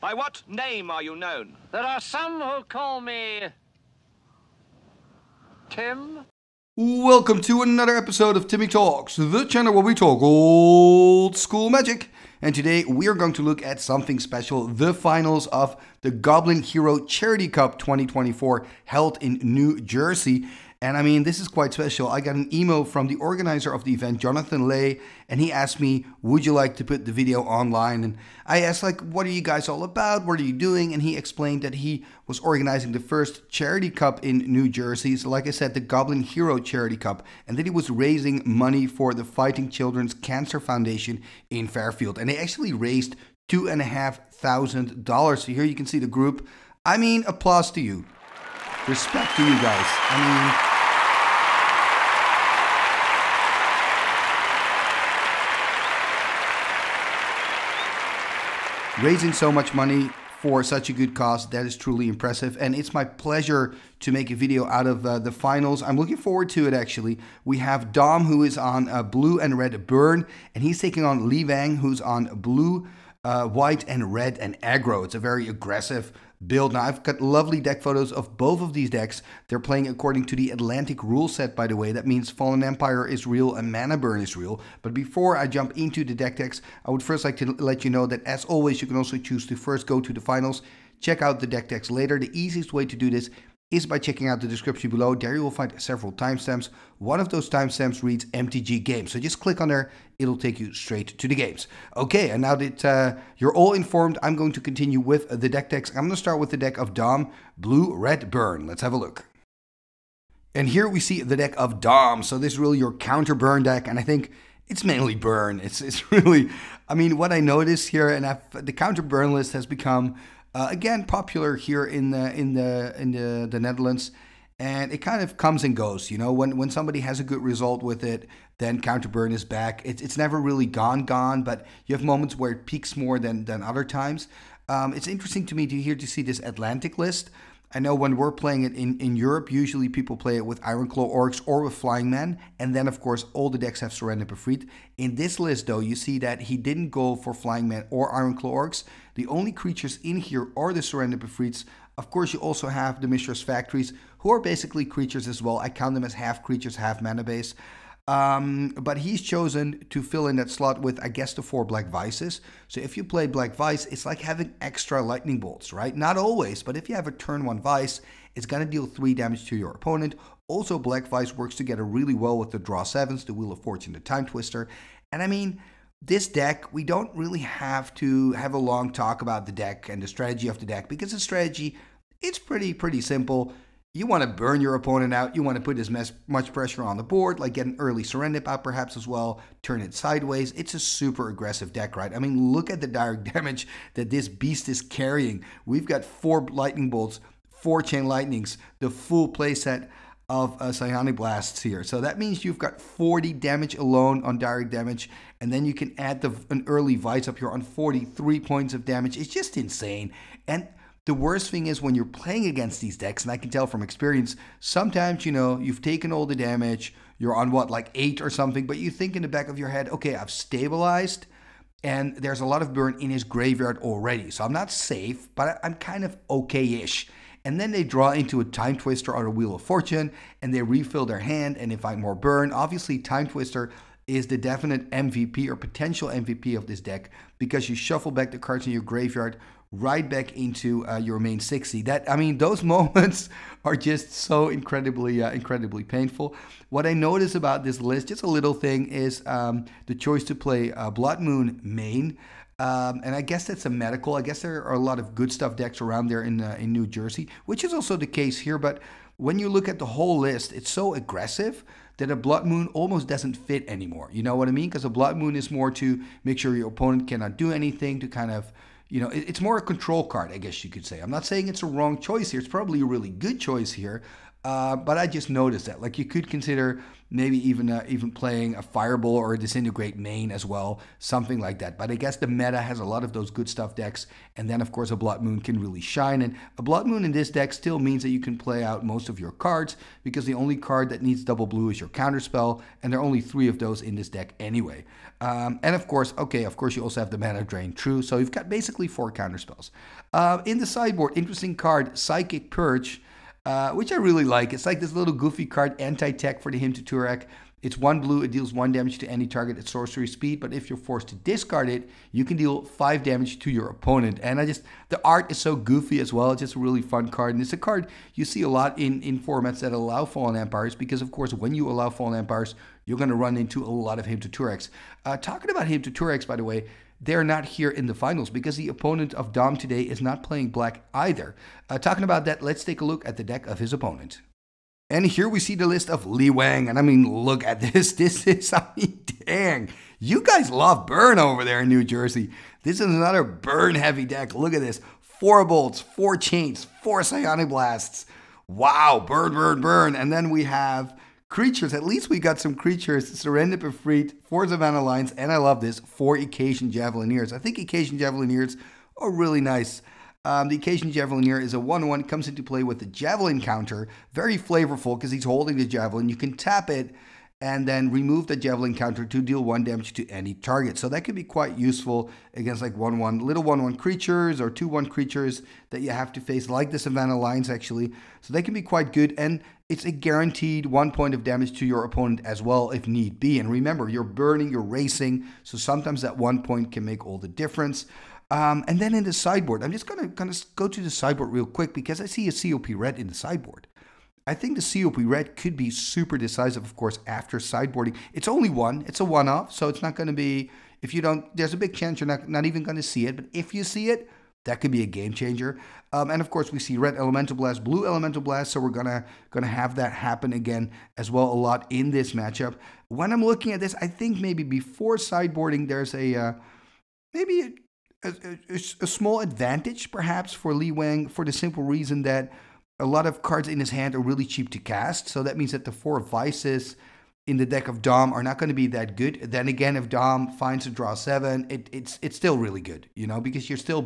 By what name are you known? There are some who call me. Tim? Welcome to another episode of Timmy Talks, the channel where we talk old school magic. And today we are going to look at something special the finals of the Goblin Hero Charity Cup 2024 held in New Jersey. And I mean, this is quite special. I got an email from the organizer of the event, Jonathan Lay, and he asked me, Would you like to put the video online? And I asked, like, what are you guys all about? What are you doing? And he explained that he was organizing the first charity cup in New Jersey. So, like I said, the Goblin Hero Charity Cup, and that he was raising money for the Fighting Children's Cancer Foundation in Fairfield. And they actually raised two and a half thousand dollars. So here you can see the group. I mean, applause to you. Respect to you guys. I mean, raising so much money for such a good cause that is truly impressive. And it's my pleasure to make a video out of uh, the finals. I'm looking forward to it actually. We have dom who is on uh, blue and red burn and he's taking on li wang who's on blue uh, white and red and aggro it's a very aggressive build. Now, I've got lovely deck photos of both of these decks. They're playing according to the Atlantic rule set, by the way. That means Fallen Empire is real and Mana Burn is real. But before I jump into the deck decks, I would first like to let you know that, as always, you can also choose to first go to the finals, check out the deck decks later. The easiest way to do this is by checking out the description below. There you will find several timestamps. One of those timestamps reads MTG Games. So just click on there, it'll take you straight to the games. Okay, and now that uh, you're all informed, I'm going to continue with the deck decks. I'm going to start with the deck of Dom, Blue, Red, Burn. Let's have a look. And here we see the deck of Dom. So this is really your counter burn deck, and I think it's mainly burn. It's, it's really, I mean, what I notice here, and I've, the counter burn list has become uh, again, popular here in the in the in the, the Netherlands, and it kind of comes and goes. You know, when when somebody has a good result with it, then Counterburn is back. It's it's never really gone gone, but you have moments where it peaks more than than other times. Um, it's interesting to me to hear to see this Atlantic list. I know when we're playing it in, in Europe, usually people play it with Ironclaw Orcs or with Flying Men, and then of course all the decks have Serendib Efreet. In this list though, you see that he didn't go for Flying Men or Ironclaw Orcs. The only creatures in here are the Serendib Efreets. Of course, you also have the Mishra's Factories, who are basically creatures as well. I count them as half creatures, half mana base. Um, but he's chosen to fill in that slot with, I guess, the four Black Vices. So if you play Black Vice, it's like having extra Lightning Bolts, right? Not always, but if you have a turn one Vice, it's going to deal three damage to your opponent. Also, Black Vice works together really well with the Draw Sevens, the Wheel of Fortune, the Time Twister. And I mean, this deck, we don't really have to have a long talk about the deck and the strategy of the deck because the strategy, it's pretty, pretty simple. You want to burn your opponent out. You want to put as much pressure on the board, like get an early Serendib out perhaps as well, turn it sideways. It's a super aggressive deck, right? I mean, look at the direct damage that this beast is carrying. We've got four lightning bolts, four chain lightnings, the full playset of uh, Psionic Blasts here. So that means you've got 40 damage alone on direct damage, and then you can add the, an early Vice up here on 43 points of damage. It's just insane. And the worst thing is when you're playing against these decks, and I can tell from experience, sometimes, you know, you've taken all the damage, you're on what, like eight or something, but you think in the back of your head, okay, I've stabilized, and there's a lot of burn in his graveyard already. So I'm not safe, but I'm kind of okay-ish. And then they draw into a Time Twister or a Wheel of Fortune, and they refill their hand and invite more burn. Obviously, Time Twister is the definite MVP or potential MVP of this deck because you shuffle back the cards in your graveyard right back into uh, your main 60. That I mean, those moments are just so incredibly, uh, incredibly painful. What I notice about this list, just a little thing, is um, the choice to play uh, Blood Moon main. Um, and I guess that's a medical. I guess there are a lot of good stuff decks around there in uh, in New Jersey, which is also the case here. But when you look at the whole list, it's so aggressive that a Blood Moon almost doesn't fit anymore. You know what I mean? Because a Blood Moon is more to make sure your opponent cannot do anything to kind of you know, it's more a control card, I guess you could say. I'm not saying it's a wrong choice here. It's probably a really good choice here. Uh, but I just noticed that. Like you could consider maybe even uh, even playing a Fireball or a Disintegrate main as well, something like that. But I guess the meta has a lot of those good stuff decks, and then of course a Blood Moon can really shine. And a Blood Moon in this deck still means that you can play out most of your cards because the only card that needs double blue is your Counterspell, and there are only three of those in this deck anyway. Um, and of course, okay, of course you also have the Mana Drain, true. So you've got basically four counterspells. Uh, in the sideboard, interesting card, Psychic Purge. Uh, which I really like. It's like this little goofy card, anti-tech for the Hymn to Tourach. It's one blue, it deals one damage to any target at sorcery speed, but if you're forced to discard it, you can deal five damage to your opponent. And I just, the art is so goofy as well. It's just a really fun card. And it's a card you see a lot in, in formats that allow Fallen Empires, because of course, when you allow Fallen Empires, you're going to run into a lot of Hymn to Tourachs. Uh, talking about Hymn to Tourachs, by the way, they're not here in the finals because the opponent of Dom today is not playing black either. Uh, talking about that, let's take a look at the deck of his opponent. And here we see the list of Li Wang. And I mean, look at this. This is, I mean, dang. You guys love burn over there in New Jersey. This is another burn heavy deck. Look at this. Four bolts, four chains, four psionic blasts. Wow, burn, burn, burn. And then we have creatures. At least we got some creatures. Serendib Efreet, four Savannah Lions, and I love this, four Icatian Javelineers. I think Icatian Javelineers are really nice. Um, the Icatian Javelineer is a 1-1, comes into play with the Javelin counter. Very flavorful because he's holding the Javelin. You can tap it and then remove the Javelin counter to deal 1 damage to any target. So that could be quite useful against like 1-1 little 1-1 creatures or 2-1 creatures that you have to face, like the Savannah Lions actually. So they can be quite good and it's a guaranteed 1 point of damage to your opponent as well if need be. And remember, you're burning, you're racing, so sometimes that 1 point can make all the difference. Um, and then in the sideboard, I'm just gonna gonna go to the sideboard real quick because I see a COP red in the sideboard. I think the COP red could be super decisive, of course, after sideboarding. It's only one, it's a one-off, so it's not gonna be if you don't. There's a big chance you're not not even gonna see it, but if you see it, that could be a game changer. Um, and of course, we see red elemental blast, blue elemental blast, so we're gonna gonna have that happen again as well a lot in this matchup. When I'm looking at this, I think maybe before sideboarding, there's a uh, maybe a, a, a, small advantage perhaps for Li Wang for the simple reason that a lot of cards in his hand are really cheap to cast. So that means that the four vices in the deck of Dom are not going to be that good. Then again, if Dom finds a draw seven, it, it's it's still really good, you know, because you're still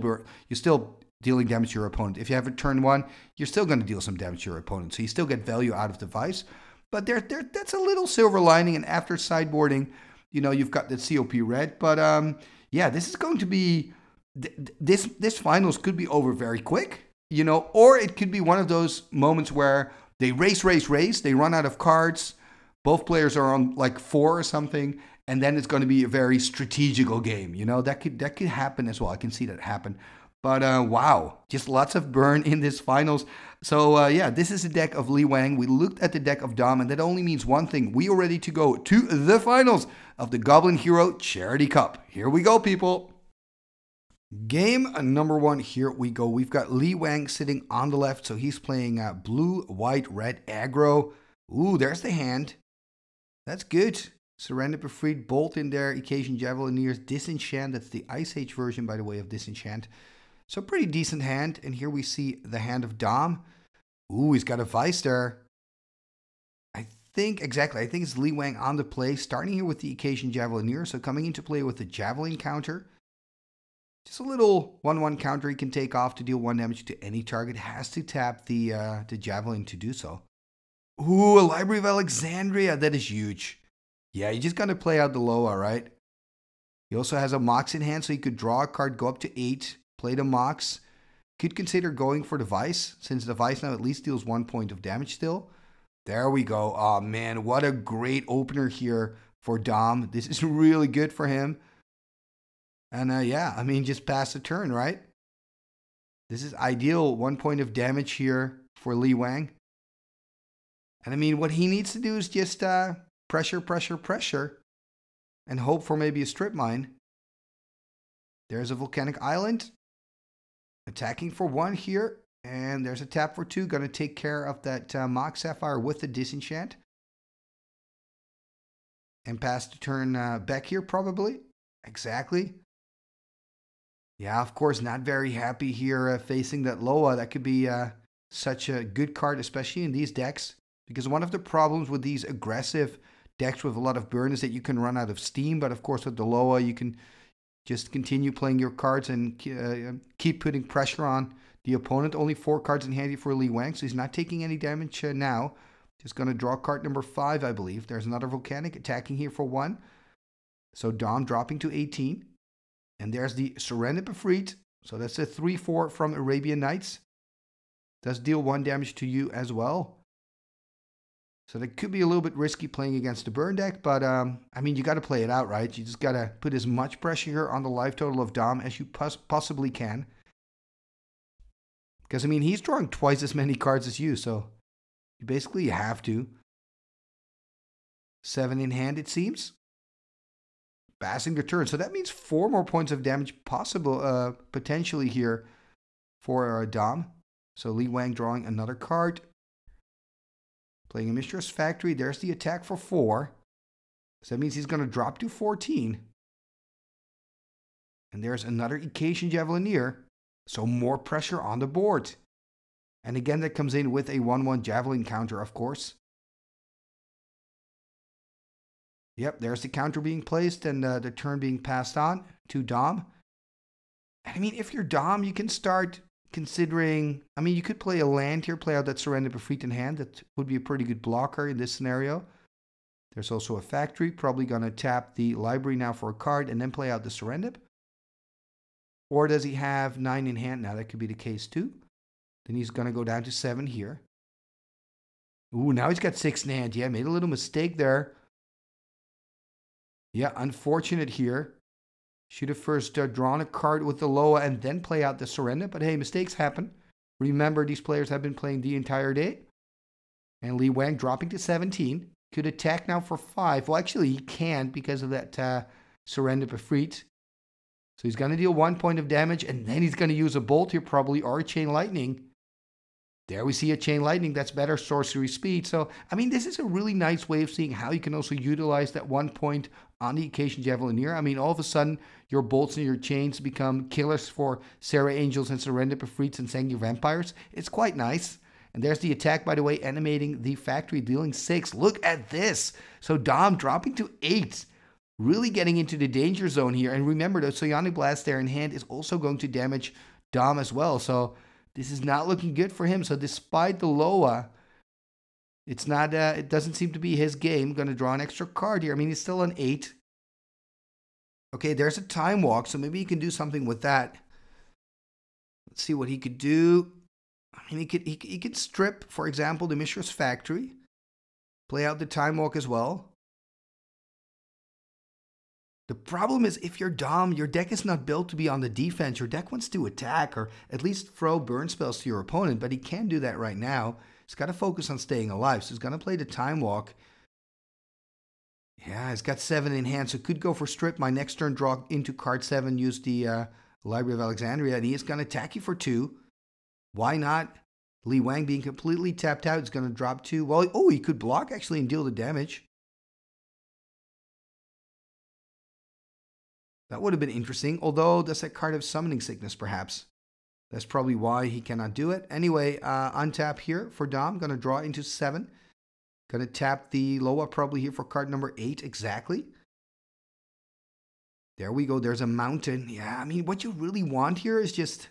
you're still dealing damage to your opponent. If you have a turn one, you're still going to deal some damage to your opponent, so you still get value out of the vice. But there, there, that's a little silver lining. And after sideboarding, you know, you've got the COP red. But um, yeah, this is going to be this this finals could be over very quick, you know, or it could be one of those moments where they race, race, race, they run out of cards, both players are on like four or something, and then it's going to be a very strategical game. You know, that could that could happen as well. I can see that happen. But uh, wow, just lots of burn in this finals. So uh, yeah, this is the deck of Li Wang. We looked at the deck of Dom, and that only means one thing: we are ready to go to the finals of the Goblin Hero Charity Cup. Here we go, people. Game number one, here we go. We've got Li Wang sitting on the left, so he's playing uh, blue, white, red aggro. Ooh, there's the hand. That's good. Serendib Efreet, Bolt in there, Icatian Javelineers, Disenchant. That's the Ice Age version, by the way, of Disenchant. So pretty decent hand. And here we see the hand of Dom. Ooh, he's got a Vice there. I think, exactly, I think it's Li Wang on the play, starting here with the Icatian Javelineer. So coming into play with the Javelin counter. Just a little 1-1 counter he can take off to deal 1 damage to any target. Has to tap the, uh, the Javelin to do so. Ooh, a Library of Alexandria. That is huge. Yeah, you just got to play out the Loa, right? He also has a Mox in hand, so he could draw a card, go up to 8, play the Mox. Could consider going for the Vice, since the Vice now at least deals 1 point of damage still. There we go. Oh, man, what a great opener here for Dom. This is really good for him. And uh, yeah, I mean, just pass the turn, right? This is ideal. One point of damage here for Li Wang. And I mean, what he needs to do is just uh, pressure, pressure, pressure, and hope for maybe a strip mine. There's a volcanic island. Attacking for one here. And there's a tap for two. Going to take care of that uh, Mox Sapphire with the Disenchant. And pass the turn uh, back here, probably. Exactly. Yeah, of course, not very happy here uh, facing that Loa. That could be uh, such a good card, especially in these decks. Because one of the problems with these aggressive decks with a lot of burn is that you can run out of steam. But of course, with the Loa, you can just continue playing your cards and uh, keep putting pressure on the opponent. Only four cards in handy for Li Wang, so he's not taking any damage uh, now. Just going to draw card number five, I believe. There's another Volcanic attacking here for one. So Dom dropping to 18. And there's the Serendib Efreet. So that's a 3-4 from Arabian Nights. Does deal one damage to you as well. So that could be a little bit risky playing against the burn deck, but um, I mean, you got to play it out, right? You just got to put as much pressure on the life total of Dom as you pos possibly can. Because, I mean, he's drawing twice as many cards as you, so you basically have to. Seven in hand, it seems. Passing the turn. So that means four more points of damage possible, uh, potentially here for uh, Dom. So Li Wang drawing another card. Playing a Mishra's Factory. There's the attack for four. So that means he's going to drop to 14. And there's another Icatian Javelineer. So more pressure on the board. And again, that comes in with a 1-1 Javelin counter, of course. Yep, there's the counter being placed and uh, the turn being passed on to Dom. I mean, if you're Dom, you can start considering. I mean, you could play a land here, play out that Serendib Efreet in hand. That would be a pretty good blocker in this scenario. There's also a factory, probably going to tap the library now for a card and then play out the Serendib. Or does he have nine in hand? Now that could be the case too. Then he's going to go down to seven here. Ooh, now he's got six in hand. Yeah, made a little mistake there. Yeah, unfortunate here. Should have first uh, drawn a card with the Loa and then play out the Serendib. But hey, mistakes happen. Remember, these players have been playing the entire day. And Li Wang dropping to 17. Could attack now for 5. Well, actually, he can't because of that uh, Serendib Efreet. So he's going to deal one point of damage, and then he's going to use a Bolt here, probably, or a Chain Lightning. There we see a Chain Lightning. That's better sorcery speed. So, I mean, this is a really nice way of seeing how you can also utilize that one point on the Icatian Javelineer. I mean, all of a sudden, your bolts and your chains become killers for Serra Angels and Serendib Efreets and Sengir Vampires. It's quite nice. And there's the attack, by the way, animating the factory, dealing six. Look at this. So Dom dropping to eight. Really getting into the danger zone here. And remember, the Psionic Blast there in hand is also going to damage Dom as well. So this is not looking good for him. So despite the Loa, it's not. Uh, it doesn't seem to be his game. Going to draw an extra card here. I mean, he's still an eight. Okay, there's a time walk, so maybe he can do something with that. Let's see what he could do. I mean, he could he, he could strip, for example, the Mishra's factory, play out the time walk as well. The problem is if you're Dom, your deck is not built to be on the defense. Your deck wants to attack or at least throw burn spells to your opponent, but he can't do that right now. He's got to focus on staying alive. So he's going to play the time walk. Yeah, he's got seven in hand, so could go for strip. My next turn, draw into card seven, use the uh, Library of Alexandria, and he is going to attack you for two. Why not? Li Wang being completely tapped out is going to drop two. Well, oh, he could block actually and deal the damage. That would have been interesting, although does that card have summoning sickness perhaps? That's probably why he cannot do it. Anyway, uh, untap here for Dom. Going to draw into seven. Going to tap the Loa probably here for card number eight exactly. There we go. There's a mountain. Yeah, I mean, what you really want here is just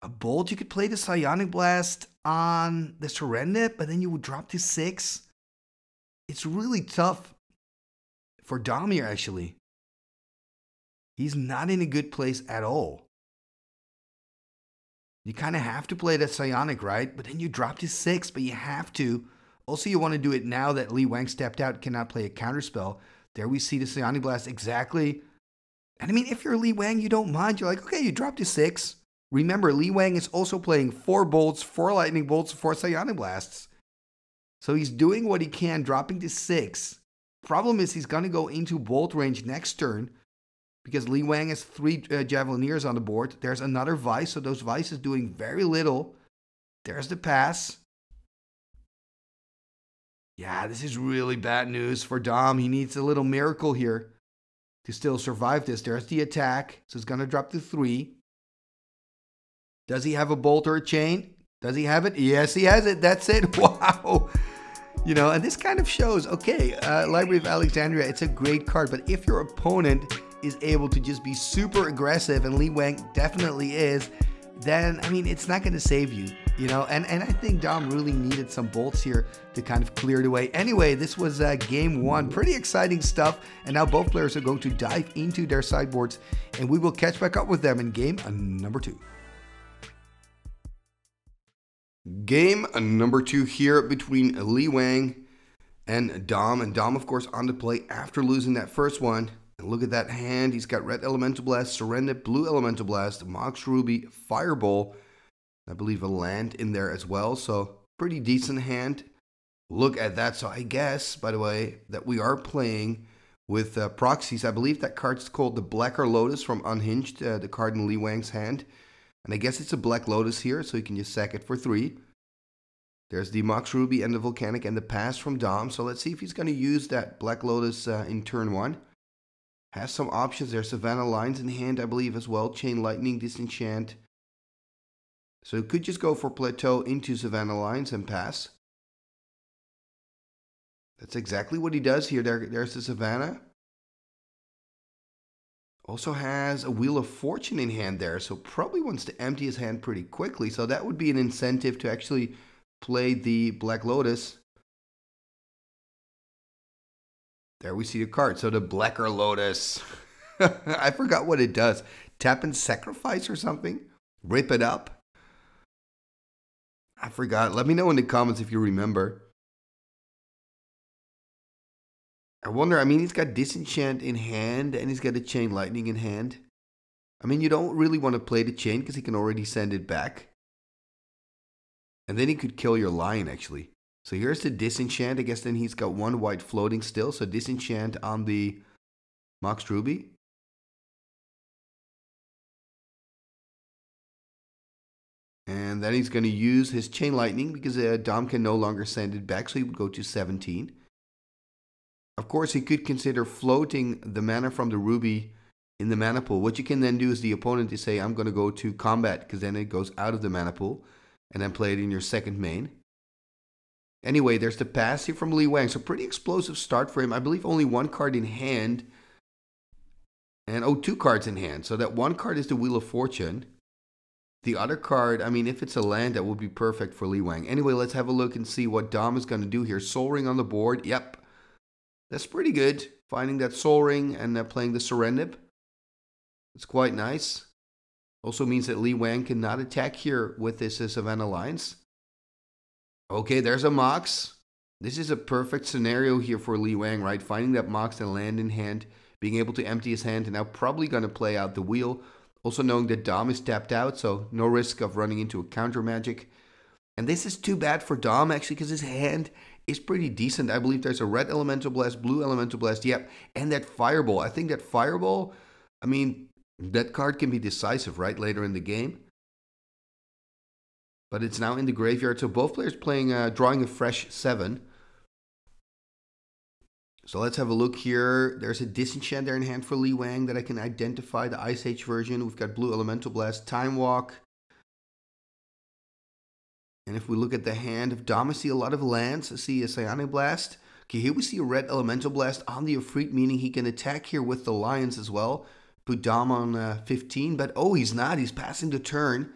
a bolt. You could play the Psionic Blast on the Serendib, but then you would drop to six. It's really tough for Dom here, actually. He's not in a good place at all. You kind of have to play that Psionic, right? But then you drop to six, but you have to. Also, you want to do it now that Li Wang stepped out, cannot play a counterspell. There we see the Psionic Blast exactly. And I mean, if you're Li Wang, you don't mind. You're like, okay, you dropped to six. Remember, Li Wang is also playing four bolts, four lightning bolts, four Psionic Blasts. So he's doing what he can, dropping to six. Problem is, he's going to go into bolt range next turn because Li Wang has three uh, Javelineers on the board. There's another Vice, so those Vice is doing very little. There's the pass. Yeah, this is really bad news for Dom. He needs a little miracle here to still survive this. There's the attack, so it's going to drop to three. Does he have a bolt or a chain? Does he have it? Yes, he has it. That's it. Wow. you know, and this kind of shows, okay, uh, Library of Alexandria, it's a great card, but if your opponent is able to just be super aggressive, and Li Wang definitely is, then I mean it's not going to save you, you know. And and I think Dom really needed some bolts here to kind of clear it away. Anyway, this was uh, game one, pretty exciting stuff. And now both players are going to dive into their sideboards, and we will catch back up with them in game number two. Game number two here between Li Wang and Dom, and Dom of course on the play after losing that first one. Look at that hand. He's got Red Elemental Blast, Serendib, Blue Elemental Blast, Mox Ruby, Fireball. I believe a land in there as well. So pretty decent hand. Look at that. So I guess, by the way, that we are playing with uh, proxies. I believe that card's called the Blacker Lotus from Unhinged, uh, the card in Li Wang's hand. And I guess it's a Black Lotus here, so you can just sack it for three. There's the Mox Ruby and the Volcanic and the Pass from Dom. So let's see if he's going to use that Black Lotus uh, in turn one. Has some options there. Savannah Lions in hand, I believe, as well. Chain Lightning, Disenchant. So it could just go for Plateau into Savannah Lions and pass. That's exactly what he does here. There, there's the Savannah. Also has a Wheel of Fortune in hand there, so probably wants to empty his hand pretty quickly. So that would be an incentive to actually play the Black Lotus. There we see the card. So the Blacker Lotus. I forgot what it does. Tap and sacrifice or something? Rip it up? I forgot. Let me know in the comments if you remember. I wonder, I mean, he's got Disenchant in hand and he's got a Chain Lightning in hand. I mean, you don't really want to play the Chain because he can already send it back. And then he could kill your Lion, actually. So here's the disenchant. I guess then he's got one white floating still. So disenchant on the Mox Ruby. And then he's going to use his Chain Lightning because uh, Dom can no longer send it back. So he would go to 17. Of course, he could consider floating the mana from the Ruby in the mana pool. What you can then do is the opponent to say, I'm going to go to combat because then it goes out of the mana pool and then play it in your second main. Anyway, there's the pass here from Li Wang. So pretty explosive start for him. I believe only one card in hand. And oh, two cards in hand. So that one card is the Wheel of Fortune. The other card, I mean, if it's a land, that would be perfect for Li Wang. Anyway, let's have a look and see what Dom is going to do here. Sol Ring on the board. Yep. That's pretty good. Finding that Sol Ring and uh, playing the Serendib. It's quite nice. Also means that Li Wang cannot attack here with this uh, Savannah Lions. Okay, there's a Mox. This is a perfect scenario here for Li Wang, right? Finding that Mox and land in hand, being able to empty his hand, and now probably going to play out the wheel. Also knowing that Dom is tapped out, so no risk of running into a counter magic. And this is too bad for Dom, actually, because his hand is pretty decent. I believe there's a red elemental blast, blue elemental blast, yep, and that fireball. I think that fireball, I mean, that card can be decisive, right, later in the game but it's now in the graveyard. So both players playing, uh, drawing a fresh seven. So let's have a look here. There's a Disenchant there in hand for Li Wang that I can identify, the Ice Age version. We've got Blue Elemental Blast, Time Walk. And if we look at the hand of Dom, I see a lot of lands. I see a Psionic Blast. Okay, here we see a Red Elemental Blast on the Efreet, meaning he can attack here with the Lions as well. Put Dom on uh, 15, but oh, he's not. He's passing the turn.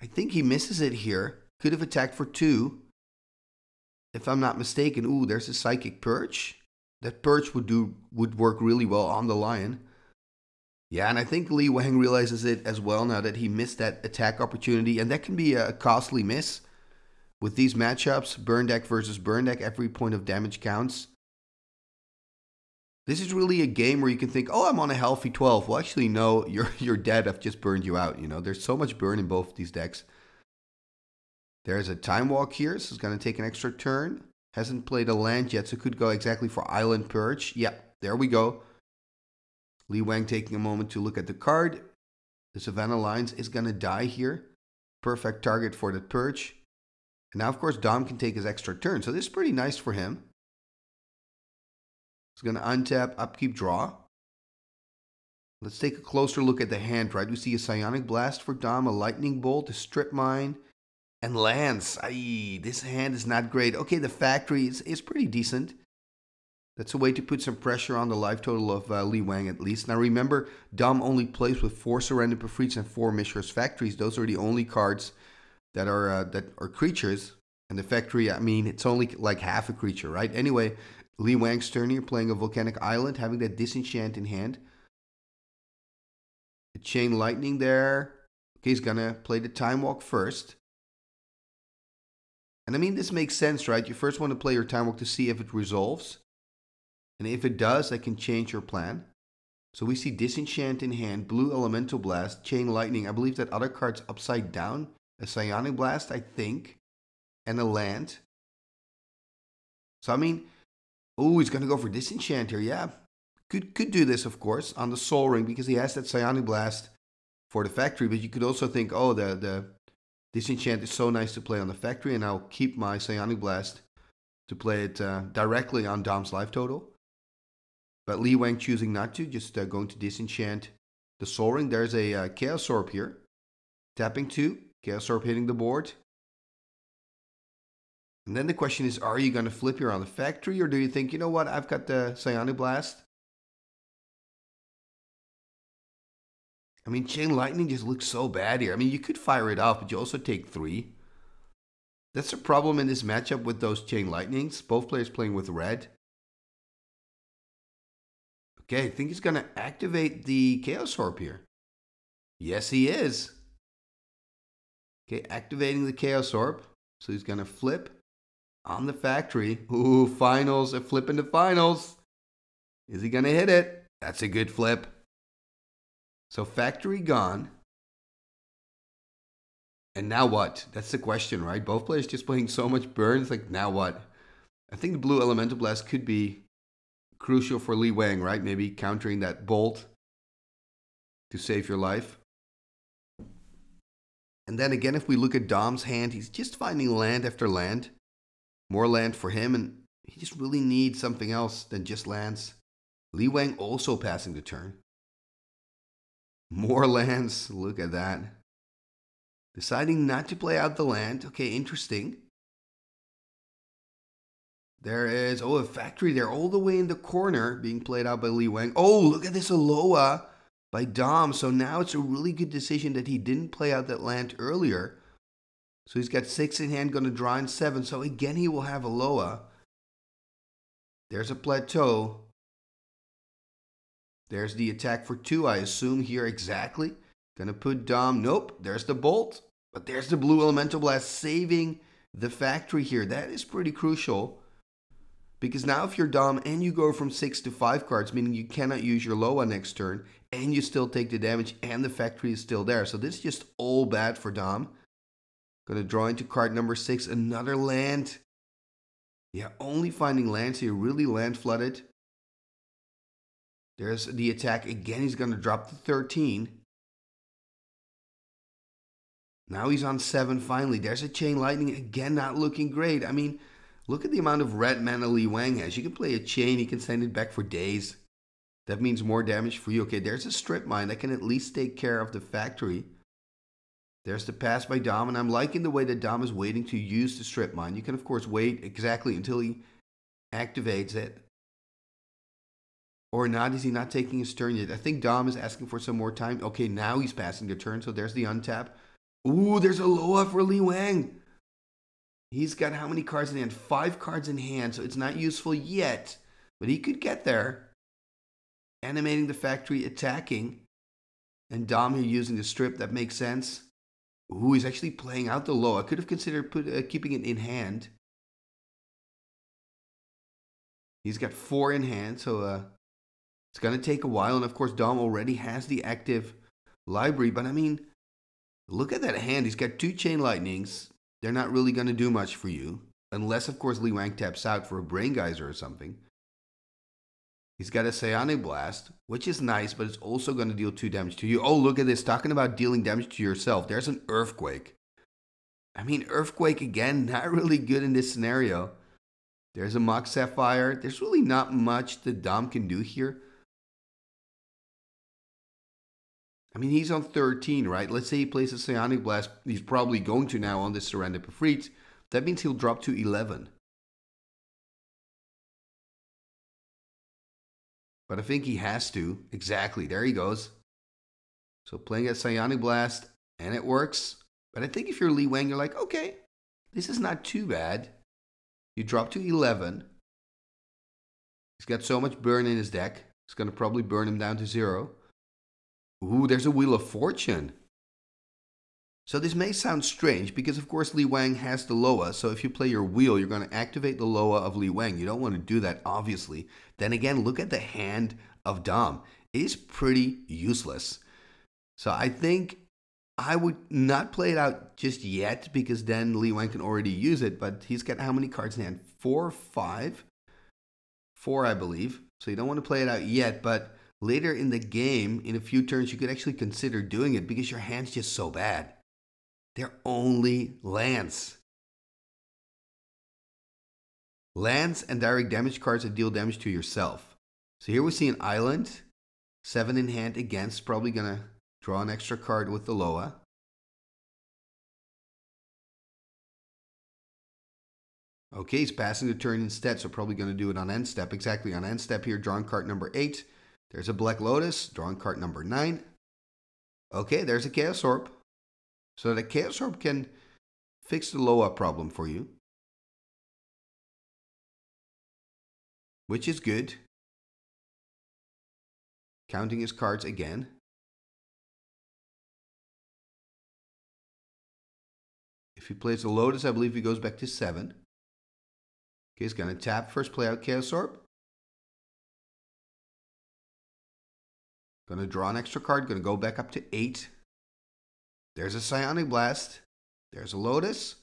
I think he misses it here. Could have attacked for two. If I'm not mistaken. Ooh, there's a Psychic Purge. That Purge would do would work really well on the lion. Yeah, and I think Li Wang realizes it as well now that he missed that attack opportunity, and that can be a costly miss. With these matchups, burn deck versus burn deck, every point of damage counts. This is really a game where you can think, oh, I'm on a healthy 12. Well, actually, no, you're, you're dead. I've just burned you out. You know, there's so much burn in both these decks. There's a Time Walk here. So it's going to take an extra turn. Hasn't played a land yet, so could go exactly for Island Purge. Yeah, there we go. Li Wang taking a moment to look at the card. The Savannah Lions is going to die here. Perfect target for the Purge. And now, of course, Dom can take his extra turn. So this is pretty nice for him. It's going to untap, upkeep, draw. Let's take a closer look at the hand, right? We see a Psionic Blast for Dom, a Lightning Bolt, a Strip Mine, And Lance. Aye, this hand is not great. Okay, the factory is, is pretty decent. That's a way to put some pressure on the life total of uh, Li Wang at least. Now remember, Dom only plays with four Serendib Efreets and four Mishra's Factories. Those are the only cards that are uh, that are creatures. And the factory, I mean, it's only like half a creature, right? Anyway, Li Wang's turn here, playing a Volcanic Island, having that Disenchant in hand. A Chain Lightning there. Okay, he's gonna play the Time Walk first. And I mean, this makes sense, right? You first want to play your Time Walk to see if it resolves. And if it does, I can change your plan. So we see Disenchant in hand, Blue Elemental Blast, Chain Lightning. I believe that other card's upside down. A Psionic Blast, I think. And a land. So I mean, oh, he's going to go for Disenchant here. Yeah, could, could do this, of course, on the Sol Ring because he has that Psionic Blast for the factory. But you could also think, oh, the, the Disenchant is so nice to play on the factory, and I'll keep my Psionic Blast to play it uh, directly on Dom's life total. But Li Wang choosing not to, just uh, going to disenchant the Sol Ring. There's a uh, Chaos Orb here. Tapping two, Chaos Orb hitting the board. And then the question is, are you going to flip here on the factory, or do you think, you know what, I've got the Psionic Blast? I mean, Chain Lightning just looks so bad here. I mean, you could fire it off, but you also take three. That's a problem in this matchup with those Chain Lightnings. Both players playing with red. Okay, I think he's going to activate the Chaos Orb here. Yes, he is. Okay, activating the Chaos Orb. So he's going to flip on the factory. Ooh, finals, a flip into finals. Is he going to hit it? That's a good flip. So factory gone. And now what? That's the question, right? Both players just playing so much burns. Like, now what? I think the blue elemental blast could be crucial for Li Wang, right? Maybe countering that bolt to save your life. And then again, if we look at Dom's hand, he's just finding land after land. More land for him, and he just really needs something else than just lands. Li Wang also passing the turn. More lands, look at that. Deciding not to play out the land. Okay, interesting. There is, oh, a factory there all the way in the corner being played out by Li Wang. Oh, look at this Aloha by Dom. So now it's a really good decision that he didn't play out that land earlier. So he's got six in hand, going to draw in seven. So again, he will have a loa. There's a plateau. There's the attack for two, I assume here exactly. Gonna put Dom, nope, there's the bolt. But there's the blue elemental blast saving the factory here. That is pretty crucial. Because now if you're Dom and you go from 6 to 5 cards, meaning you cannot use your Loa next turn, and you still take the damage and the factory is still there. So this is just all bad for Dom. Gonna draw into card number 6, another land. Yeah, only finding lands here, really land flooded. There's the attack. Again, he's gonna drop to 13. Now he's on 7 finally. There's a Chain Lightning, again not looking great. I mean, Look at the amount of red mana Li Wang has. You can play a chain, he can send it back for days. That means more damage for you. Okay, there's a strip mine that can at least take care of the factory. There's the pass by Dom, and I'm liking the way that Dom is waiting to use the strip mine. You can, of course, wait exactly until he activates it. Or not, is he not taking his turn yet? I think Dom is asking for some more time. Okay, now he's passing the turn, so there's the untap. Ooh, there's a Loa for Li Wang. He's got how many cards in hand? Five cards in hand, so it's not useful yet, but he could get there. Animating the factory, attacking, and Dom here using the strip. That makes sense. Ooh, he's actually playing out the low. I could have considered put, uh, keeping it in hand. He's got four in hand, so uh, it's going to take a while. And of course, Dom already has the active library. But I mean, look at that hand. He's got two Chain Lightnings, they're not really going to do much for you. Unless, of course, Li Wang taps out for a Brain Geyser or something. He's got a Psionic Blast, which is nice, but it's also going to deal 2 damage to you. Oh, look at this. Talking about dealing damage to yourself. There's an Earthquake. I mean, Earthquake, again, not really good in this scenario. There's a Mox Sapphire. There's really not much that Dom can do here. I mean, he's on 13, right? Let's say he plays a Psionic Blast. He's probably going to now on this Serendib Efreet. That means he'll drop to 11. But I think he has to. Exactly. There he goes. So playing a Psionic Blast, and it works. But I think if you're Li Wang, you're like, okay, this is not too bad. You drop to 11. He's got so much burn in his deck. It's going to probably burn him down to zero. Ooh, there's a Wheel of Fortune. So this may sound strange because of course Li Wang has the Loa. So if you play your wheel, you're going to activate the Loa of Li Wang. You don't want to do that, obviously. Then again, look at the hand of Dom. It is pretty useless. So I think I would not play it out just yet because then Li Wang can already use it. But he's got how many cards in hand? Four, five, four, I believe. So you don't want to play it out yet. But later in the game, in a few turns, you could actually consider doing it because your hand's just so bad. They're only lands. Lands and direct damage cards that deal damage to yourself. So here we see an island, seven in hand against, probably gonna Draw an extra card with the Loa. Okay, he's passing the turn instead, so probably going to do it on end step. Exactly, on end step here, drawing card number 8. There's a Black Lotus, drawing card number 9. Okay, there's a Chaos Orb. So the Chaos Orb can fix the Loa problem for you. Which is good. Counting his cards again. If he plays the Lotus, I believe he goes back to 7. Okay, he's going to tap first, play out Chaos Orb. Going to draw an extra card, going to go back up to 8. There's a Psionic Blast. There's a Lotus.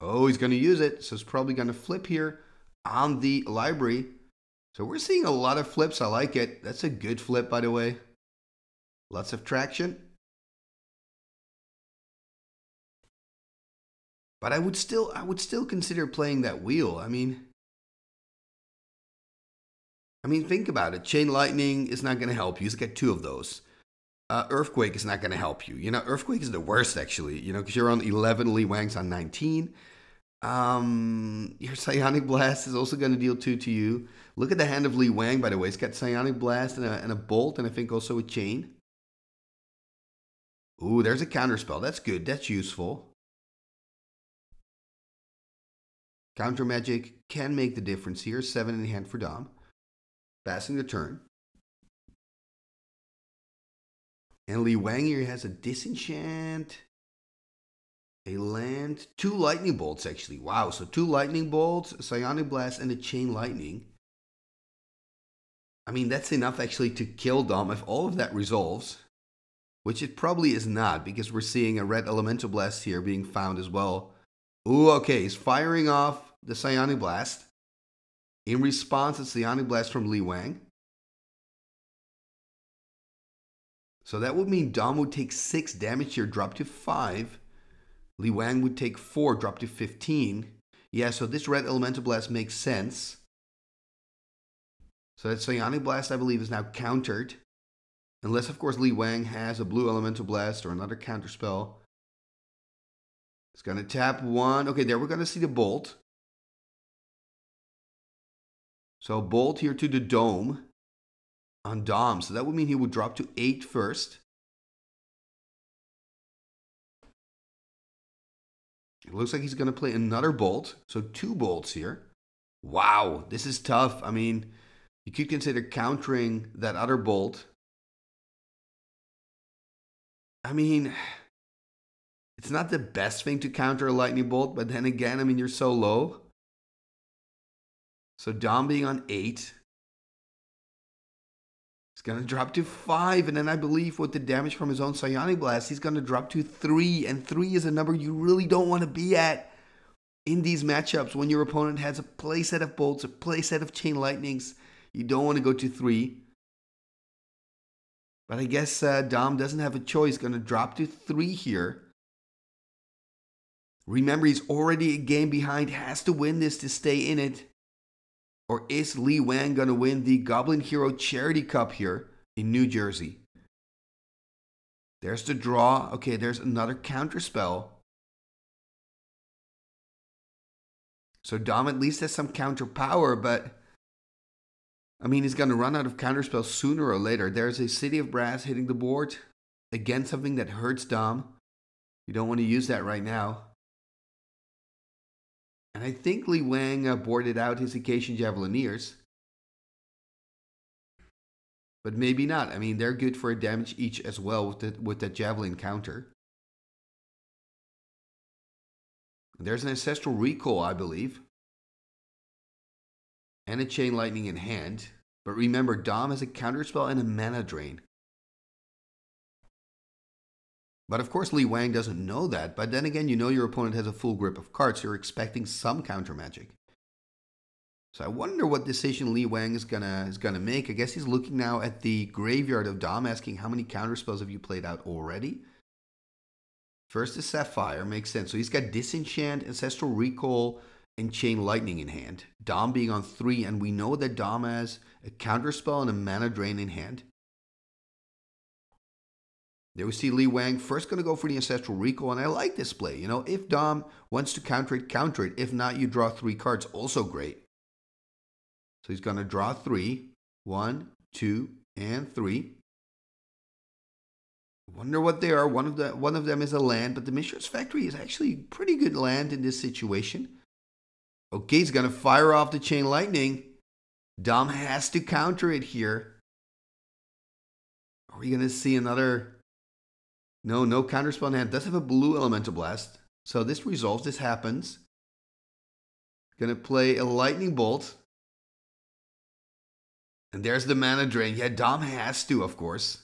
Oh, he's going to use it. So it's probably going to flip here on the library. So we're seeing a lot of flips. I like it. That's a good flip, by the way. Lots of traction. But I would still I would still consider playing that wheel. I mean I mean think about it. Chain lightning is not going to help you. You get two of those. Uh, earthquake is not going to help you. You know, earthquake is the worst actually. You know, because you're on 11, Li Wang's on 19. Um, your psionic blast is also going to deal two to you. Look at the hand of Li Wang, by the way. It's got psionic blast and a, and a bolt, and I think also a chain. Ooh, there's a counter spell. That's good. That's useful. Counter magic can make the difference here. Seven in hand for Dom. Passing the turn. And Li Wang here has a disenchant, a land, two lightning bolts actually. Wow, so two lightning bolts, a psionic blast, and a chain lightning. I mean, that's enough actually to kill Dom if all of that resolves, which it probably is not because we're seeing a red elemental blast here being found as well Ooh, okay. He's firing off the Psionic Blast. In response, it's the Psionic Blast from Li Wang. So that would mean Dom would take 6 damage here, drop to 5. Li Wang would take 4, drop to 15. Yeah, so this red Elemental Blast makes sense. So that Psionic Blast, I believe, is now countered. Unless, of course, Li Wang has a blue Elemental Blast or another counter spell. It's going to tap one. Okay, there we're going to see the bolt. So bolt here to the dome on Dom. So that would mean he would drop to 8 first. It looks like he's going to play another bolt. So two bolts here. Wow, this is tough. I mean, you could consider countering that other bolt. I mean, it's not the best thing to counter a lightning bolt, but then again, I mean, you're so low. So Dom being on 8. He's going to drop to 5. And then I believe with the damage from his own Psionic Blast, he's going to drop to 3. And 3 is a number you really don't want to be at in these matchups when your opponent has a playset of bolts, a playset of chain lightnings. You don't want to go to 3. But I guess uh, Dom doesn't have a choice. Going to drop to 3 here. Remember, he's already a game behind, has to win this to stay in it. Or is Li Wang going to win the Goblin Hero Charity Cup here in New Jersey? There's the draw. Okay, there's another counter spell. So Dom at least has some counter power, but I mean, he's going to run out of counter spells sooner or later. There's a City of Brass hitting the board. Again, something that hurts Dom. You don't want to use that right now. And I think Li Wang boarded out his Icatian Javelineers. But maybe not. I mean, they're good for a damage each as well with the, with the Javelin counter. There's an Ancestral Recall, I believe. And a Chain Lightning in hand. But remember, Dom has a counterspell and a mana drain. But of course, Li Wang doesn't know that. But then again, you know your opponent has a full grip of cards, so you're expecting some counter magic. So I wonder what decision Li Wang is gonna is gonna make. I guess he's looking now at the graveyard of Dom, asking how many counter spells have you played out already. First is Sapphire, makes sense. So he's got Disenchant, Ancestral Recall, and Chain Lightning in hand. Dom being on three, and we know that Dom has a counter spell and a mana drain in hand. There we see Li Wang first going to go for the Ancestral Recall, and I like this play. You know, if Dom wants to counter it, counter it. If not, you draw three cards, also great. So he's going to draw three. One, two, and three. Wonder what they are. One of the one of them is a land, but the Mishra's Factory is actually pretty good land in this situation. Okay, he's gonna fire off the chain lightning. Dom has to counter it here. Are we gonna see another? No, no counterspell in hand. Does have a blue elemental blast. So this resolves. This happens. Gonna play a lightning bolt. And there's the mana drain. Yeah, Dom has to, of course.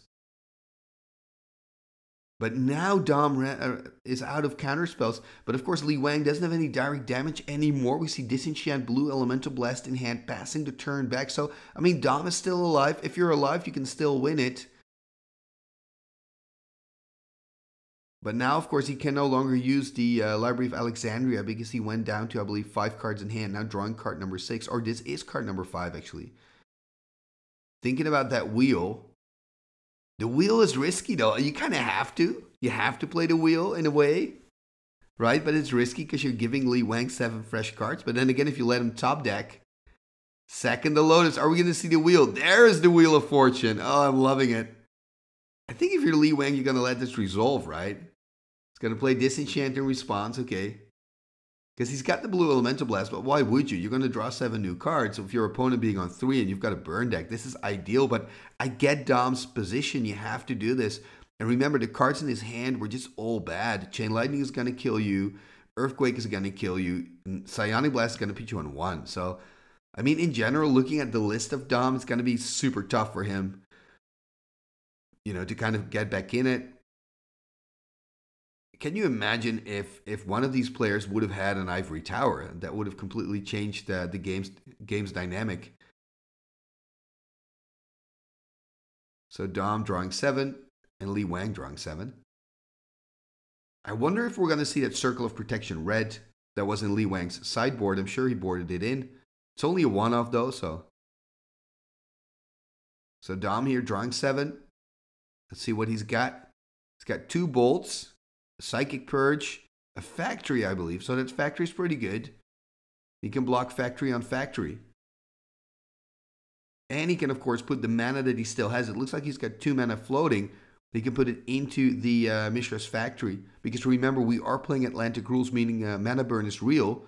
But now Dom uh, is out of counterspells. But of course, Li Wang doesn't have any direct damage anymore. We see Disenchant Blue Elemental Blast in hand, passing the turn back. So, I mean, Dom is still alive. If you're alive, you can still win it. But now, of course, he can no longer use the uh, Library of Alexandria because he went down to, I believe, five cards in hand. Now drawing card number six, or this is card number five, actually thinking about that wheel. The wheel is risky though. You kind of have to. You have to play the wheel in a way, right? But it's risky because you're giving Li Wang seven fresh cards. But then again, if you let him top deck, second the Lotus, are we going to see the wheel? There's the Wheel of Fortune. Oh, I'm loving it. I think if you're Li Wang, you're going to let this resolve, right? It's going to play Disenchant in response. Okay. Because he's got the blue elemental blast, but why would you? You're going to draw seven new cards. So if your opponent being on three and you've got a burn deck, this is ideal. But I get Dom's position. You have to do this. And remember, the cards in his hand were just all bad. Chain Lightning is going to kill you. Earthquake is going to kill you. Psionic Blast is going to put you on one. So, I mean, in general, looking at the list of Dom, it's going to be super tough for him, you know, to kind of get back in it can you imagine if if one of these players would have had an ivory tower that would have completely changed the, the game's game's dynamic? So dom drawing seven and li wang drawing seven. I wonder if we're going to see that circle of protection red that was in li wang's sideboard. I'm sure he boarded it in. It's only a one-off though so. So dom here drawing seven. Let's see what he's got. He's got two bolts Psychic Purge, a Factory, I believe. So that Factory's pretty good. He can block Factory on Factory. And he can, of course, put the mana that he still has. It looks like he's got two mana floating. He can put it into the uh, Mishra's Factory. Because remember, we are playing Atlantic rules, meaning uh, mana burn is real.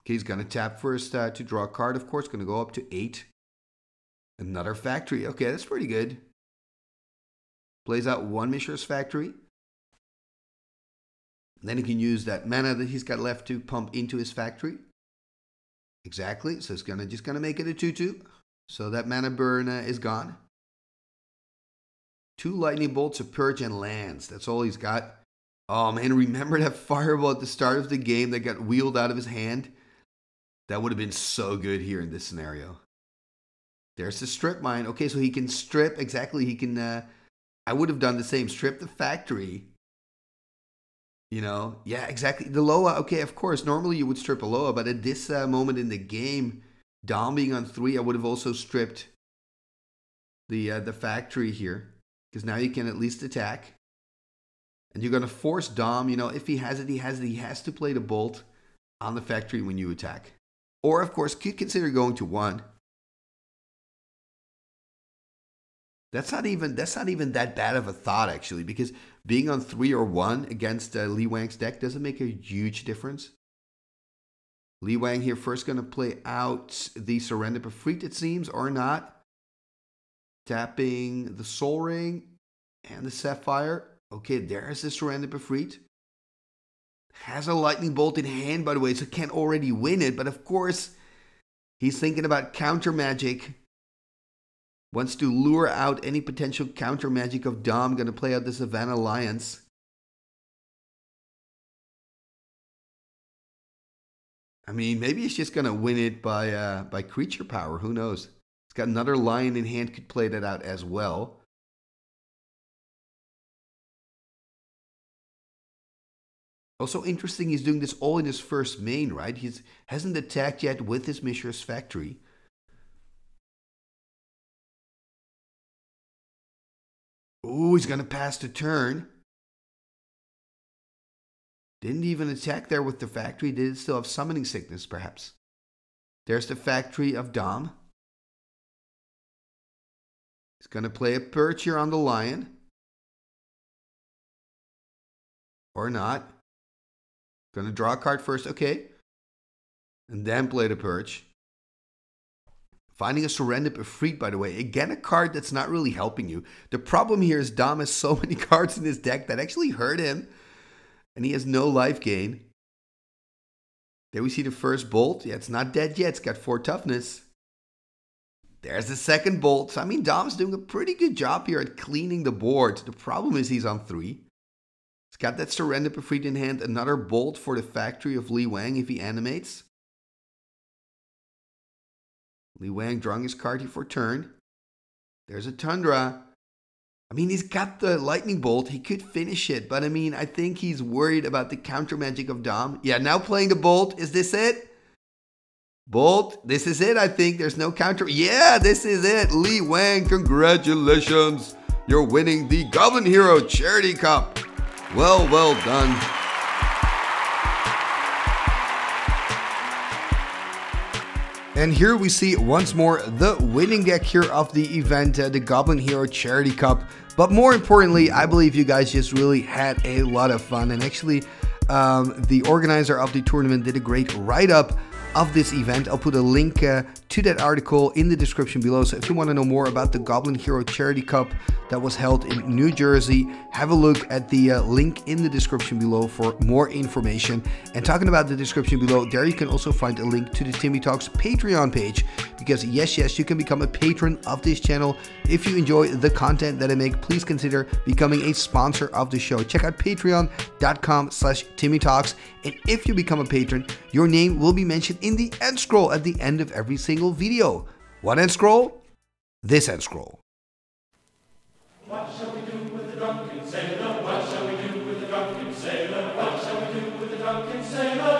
Okay, he's going to tap first uh, to draw a card, of course. Going to go up to eight. Another Factory. Okay, that's pretty good. Plays out one Mishra's Factory. Then he can use that mana that he's got left to pump into his factory. Exactly. So it's gonna just gonna make it a two-two. So that mana burn uh, is gone. Two lightning bolts, of purge, and lands. That's all he's got. Oh man, remember that fireball at the start of the game that got wheeled out of his hand? That would have been so good here in this scenario. There's the strip mine. Okay, so he can strip exactly. He can uh, I would have done the same. Strip the factory. You know, yeah, exactly. The Loa, okay, of course. Normally you would strip a Loa, but at this uh, moment in the game, Dom being on three, I would have also stripped the uh, the factory here because now you can at least attack. And you're gonna force Dom. You know, if he has it, he has it. He has to play the bolt on the factory when you attack. Or of course, could consider going to one. That's not even that's not even that bad of a thought actually, because being on three or one against uh, Li Wang's deck doesn't make a huge difference. Li Wang here first going to play out the Serendib Efreet, it seems, or not. Tapping the Sol Ring and the Sapphire. Okay, there's the Serendib Efreet. Has a Lightning Bolt in hand, by the way, so can't already win it. But of course, he's thinking about counter magic wants to lure out any potential counter magic of Dom, going to play out the Savannah Lions. I mean, maybe he's just going to win it by uh, by creature power. Who knows? He's got another lion in hand, could play that out as well. Also interesting, he's doing this all in his first main, right? He hasn't attacked yet with his Mishra's Factory. Ooh, he's going to pass the turn. Didn't even attack there with the factory. Did it? still have summoning sickness, perhaps? There's the factory of Dom. He's going to play a Purge here on the lion. Or not. Going to draw a card first. Okay. And then play the Purge. Finding a Serendib Efreet, by the way. Again, a card that's not really helping you. The problem here is Dom has so many cards in his deck that actually hurt him. And he has no life gain. There we see the first bolt. Yeah, it's not dead yet. It's got four toughness. There's the second bolt. So, I mean, Dom's doing a pretty good job here at cleaning the board. The problem is he's on three. He's got that Serendib Efreet in hand. Another bolt for the factory of Li Wang if he animates. Li Wang drawing his card here for turn. There's a Tundra. I mean, he's got the Lightning Bolt. He could finish it, but I mean, I think he's worried about the counter magic of Dom. Yeah, now playing the Bolt. Is this it? Bolt, this is it, I think. There's no counter. Yeah, this is it. Li Wang, congratulations. You're winning the Goblin Hero Charity Cup. Well, well done. And here we see once more the winning deck here of the event, uh, the Goblin Hero Charity Cup. But more importantly, I believe you guys just really had a lot of fun. And actually, um, the organizer of the tournament did a great write up of this event. I'll put a link uh, to that article in the description below. So if you want to know more about the Goblin Hero Charity Cup that was held in New Jersey, have a look at the uh, link in the description below for more information. And talking about the description below, there you can also find a link to the Timmy Talks Patreon page because yes, yes, you can become a patron of this channel. If you enjoy the content that I make, please consider becoming a sponsor of the show. Check out patreon.com slash Timmy Talks. And if you become a patron, your name will be mentioned in the end scroll at the end of every single video. What end scroll? This end scroll. Igitus figitus sumba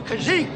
kazee.